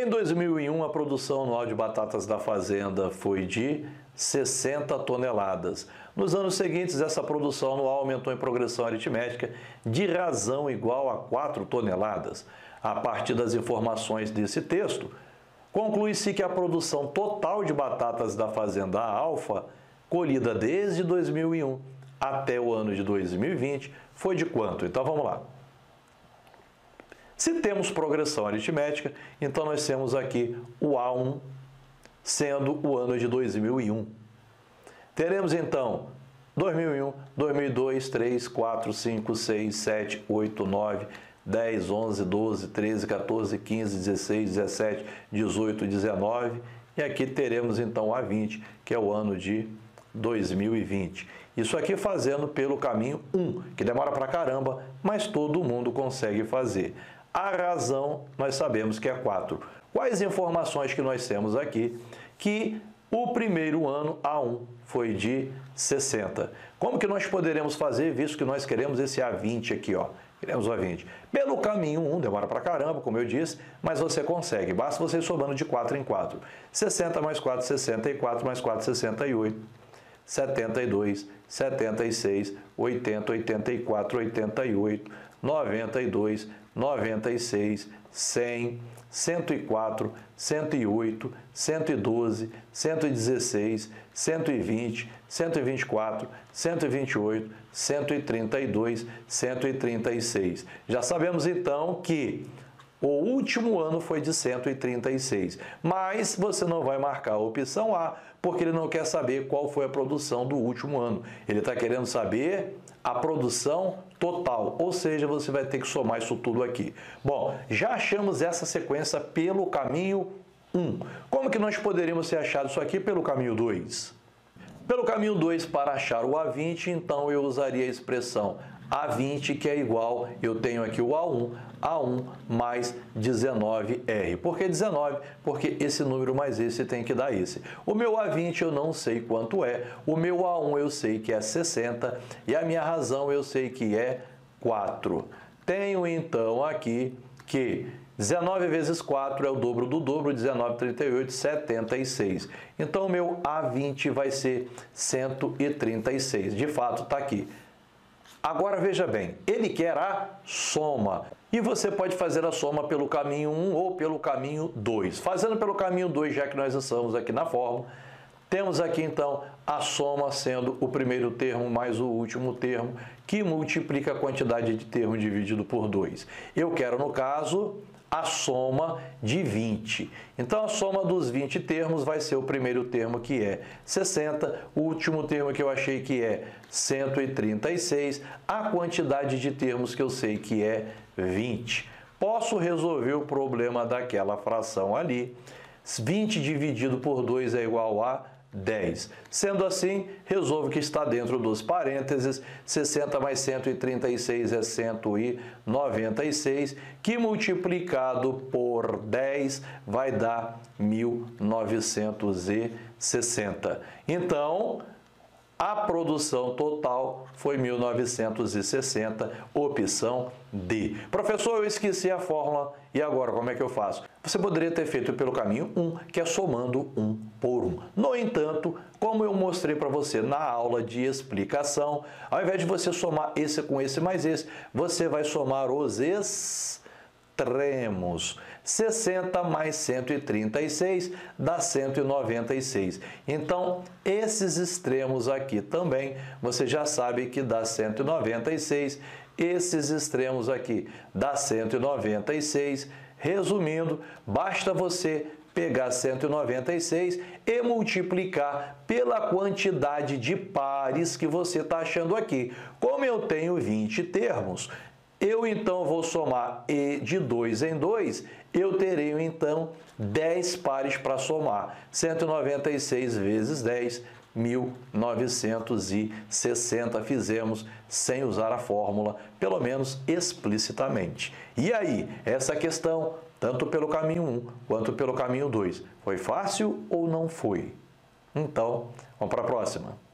Em 2001, a produção anual de batatas da fazenda foi de 60 toneladas. Nos anos seguintes, essa produção anual aumentou em progressão aritmética de razão igual a 4 toneladas. A partir das informações desse texto, conclui-se que a produção total de batatas da fazenda Alfa, colhida desde 2001 até o ano de 2020, foi de quanto? Então vamos lá. Se temos progressão aritmética, então nós temos aqui o A1 sendo o ano de 2001. Teremos então 2001, 2002, 3, 4, 5, 6, 7, 8, 9, 10, 11, 12, 13, 14, 15, 16, 17, 18, 19 e aqui teremos então o A20, que é o ano de 2020. Isso aqui fazendo pelo caminho 1, que demora pra caramba, mas todo mundo consegue fazer. A razão nós sabemos que é 4. Quais informações que nós temos aqui? Que o primeiro ano A1 foi de 60. Como que nós poderemos fazer, visto que nós queremos esse A20 aqui, ó? Queremos o A20. Pelo caminho 1, demora pra caramba, como eu disse, mas você consegue. Basta você ir somando de 4 em 4. 60 mais 4, 64 mais 4, 68. 72, 76, 80, 84, 88, 92, 96, 100, 104, 108, 112, 116, 120, 124, 128, 132, 136. Já sabemos então que o último ano foi de 136, mas você não vai marcar a opção A, porque ele não quer saber qual foi a produção do último ano. Ele está querendo saber a produção total, ou seja, você vai ter que somar isso tudo aqui. Bom, já achamos essa sequência pelo caminho 1. Como que nós poderíamos ter achado isso aqui pelo caminho 2? Pelo caminho 2, para achar o A20, então eu usaria a expressão a20, que é igual, eu tenho aqui o A1, A1 mais 19R. Por que 19? Porque esse número mais esse tem que dar esse. O meu A20 eu não sei quanto é, o meu A1 eu sei que é 60 e a minha razão eu sei que é 4. Tenho então aqui que 19 vezes 4 é o dobro do dobro, 19, 38, 76. Então, o meu A20 vai ser 136. De fato, está aqui. Agora veja bem, ele quer a soma. E você pode fazer a soma pelo caminho 1 ou pelo caminho 2. Fazendo pelo caminho 2, já que nós estamos aqui na fórmula, temos aqui então a soma sendo o primeiro termo mais o último termo, que multiplica a quantidade de termo dividido por 2. Eu quero, no caso, a soma de 20. Então, a soma dos 20 termos vai ser o primeiro termo, que é 60, o último termo que eu achei que é 136, a quantidade de termos que eu sei que é 20. Posso resolver o problema daquela fração ali. 20 dividido por 2 é igual a 10. Sendo assim, resolvo que está dentro dos parênteses, 60 mais 136 é 196, que multiplicado por 10 vai dar 1960. Então, a produção total foi 1960, opção D. Professor, eu esqueci a fórmula e agora como é que eu faço? Você poderia ter feito pelo caminho 1, que é somando 1 por 1. Entanto, como eu mostrei para você na aula de explicação, ao invés de você somar esse com esse mais esse, você vai somar os extremos. 60 mais 136 dá 196. Então, esses extremos aqui também, você já sabe que dá 196. Esses extremos aqui dá 196. Resumindo, basta você pegar 196 e multiplicar pela quantidade de pares que você está achando aqui. Como eu tenho 20 termos, eu então vou somar e de 2 em 2, eu terei então 10 pares para somar. 196 vezes 10, 1960 fizemos sem usar a fórmula, pelo menos explicitamente. E aí, essa questão, tanto pelo caminho 1 quanto pelo caminho 2, foi fácil ou não foi? Então, vamos para a próxima.